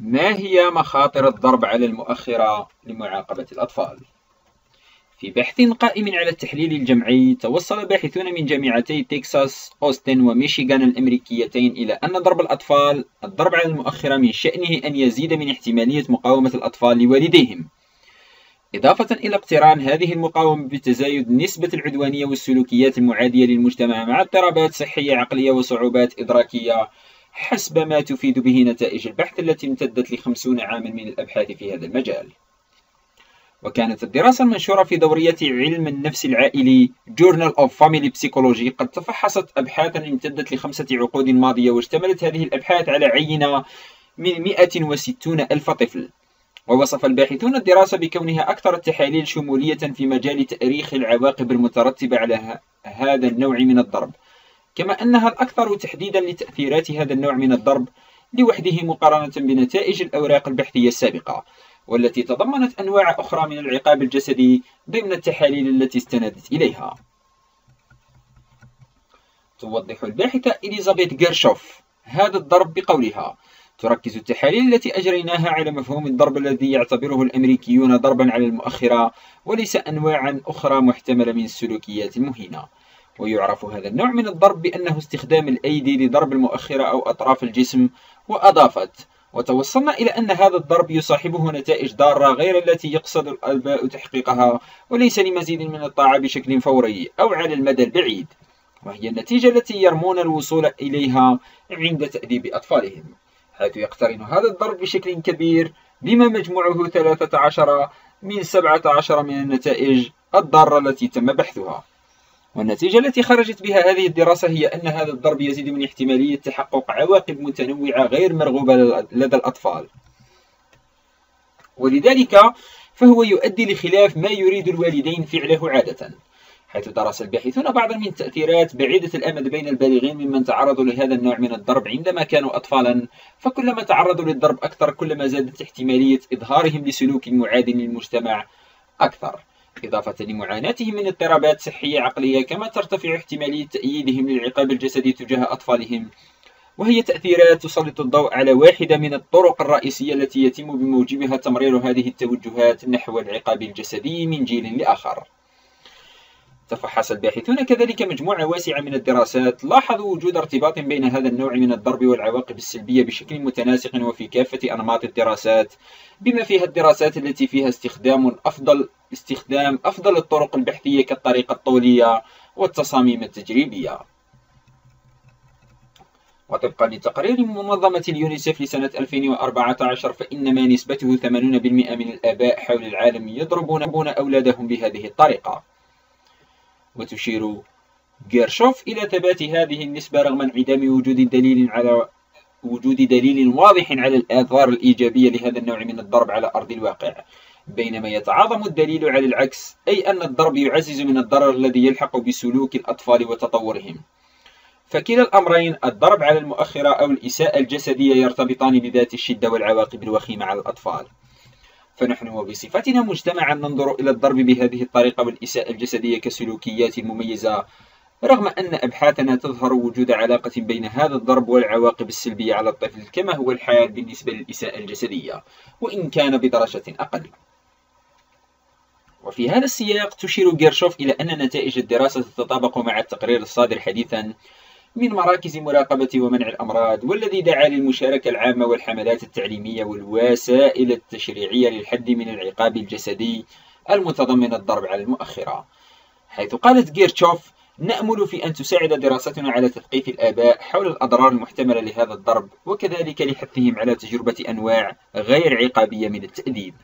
ما هي مخاطر الضرب على المؤخرة لمعاقبة الأطفال؟ في بحث قائم على التحليل الجمعي توصل باحثون من جامعتي تكساس أوستن وميشيغان الأمريكيتين إلى أن ضرب الأطفال الضرب على المؤخرة من شأنه أن يزيد من احتمالية مقاومة الأطفال لوالديهم إضافة إلى اقتران هذه المقاومة بتزايد نسبة العدوانية والسلوكيات المعادية للمجتمع مع اضطرابات صحية عقلية وصعوبات إدراكية حسب ما تفيد به نتائج البحث التي امتدت لخمسون عاما من الأبحاث في هذا المجال. وكانت الدراسة المنشورة في دورية علم النفس العائلي Journal of Family Psychology قد تفحصت أبحاثا امتدت لخمسة عقود ماضية واشتملت هذه الأبحاث على عينة من 160 ألف طفل. ووصف الباحثون الدراسة بكونها أكثر التحاليل شمولية في مجال تأريخ العواقب المترتبة على هذا النوع من الضرب. كما أنها الأكثر تحديدا لتأثيرات هذا النوع من الضرب لوحده مقارنة بنتائج الأوراق البحثية السابقة والتي تضمنت أنواع أخرى من العقاب الجسدي ضمن التحاليل التي استندت إليها. توضح الباحثة إليزابيث جيرشوف هذا الضرب بقولها تركز التحاليل التي أجريناها على مفهوم الضرب الذي يعتبره الأمريكيون ضربا على المؤخرة وليس أنواعا أخرى محتملة من السلوكيات المهينة ويعرف هذا النوع من الضرب بأنه استخدام الأيدي لضرب المؤخرة أو أطراف الجسم وأضافت. وتوصلنا إلى أن هذا الضرب يصاحبه نتائج ضارة غير التي يقصد الآباء تحقيقها وليس لمزيد من الطاعة بشكل فوري أو على المدى البعيد. وهي النتيجة التي يرمون الوصول إليها عند تأديب أطفالهم. حيث يقترن هذا الضرب بشكل كبير بما مجموعه 13 من 17 من النتائج الضارة التي تم بحثها. والنتيجة التي خرجت بها هذه الدراسة هي أن هذا الضرب يزيد من احتمالية تحقق عواقب متنوعة غير مرغوبة لدى الأطفال. ولذلك فهو يؤدي لخلاف ما يريد الوالدين فعله عادة حيث درس الباحثون بعضا من التأثيرات بعيدة الأمد بين البالغين ممن تعرضوا لهذا النوع من الضرب عندما كانوا أطفالا فكلما تعرضوا للضرب أكثر كلما زادت احتمالية إظهارهم لسلوك معاد للمجتمع أكثر. إضافة لمعاناتهم من اضطرابات صحية عقلية كما ترتفع احتمالية تأييدهم للعقاب الجسدي تجاه أطفالهم وهي تأثيرات تسلط الضوء على واحدة من الطرق الرئيسية التي يتم بموجبها تمرير هذه التوجهات نحو العقاب الجسدي من جيل لآخر. تفحص الباحثون كذلك مجموعة واسعة من الدراسات. لاحظوا وجود ارتباط بين هذا النوع من الضرب والعواقب السلبية بشكل متناسق وفي كافة أنماط الدراسات. بما فيها الدراسات التي فيها استخدام أفضل استخدام أفضل الطرق البحثية كالطريقة الطولية والتصاميم التجريبية. وطبقا لتقرير منظمة اليونيسف لسنة 2014 فإنما نسبته 80% من الآباء حول العالم يضربون أولادهم بهذه الطريقة. وتشير جيرشوف إلى ثبات هذه النسبة رغم انعدام وجود دليل على وجود دليل واضح على الآثار الإيجابية لهذا النوع من الضرب على أرض الواقع. بينما يتعاظم الدليل على العكس أي أن الضرب يعزز من الضرر الذي يلحق بسلوك الأطفال وتطورهم. فكلا الأمرين الضرب على المؤخرة أو الإساءة الجسدية يرتبطان بذات الشدة والعواقب الوخيمة على الأطفال. فنحن وبصفتنا مجتمعا ننظر إلى الضرب بهذه الطريقة والإساءة الجسدية كسلوكيات مميزة رغم أن أبحاثنا تظهر وجود علاقة بين هذا الضرب والعواقب السلبية على الطفل كما هو الحال بالنسبة للإساءة الجسدية وإن كان بدرجة أقل. وفي هذا السياق تشير جيرشوف إلى أن نتائج الدراسة تتطابق مع التقرير الصادر حديثا من مراكز مراقبة ومنع الأمراض والذي دعا للمشاركة العامة والحملات التعليمية والوسائل التشريعية للحد من العقاب الجسدي المتضمن الضرب على المؤخرة. حيث قالت جيرتشوف نأمل في أن تساعد دراستنا على تثقيف الآباء حول الأضرار المحتملة لهذا الضرب وكذلك لحثهم على تجربة أنواع غير عقابية من التأديب.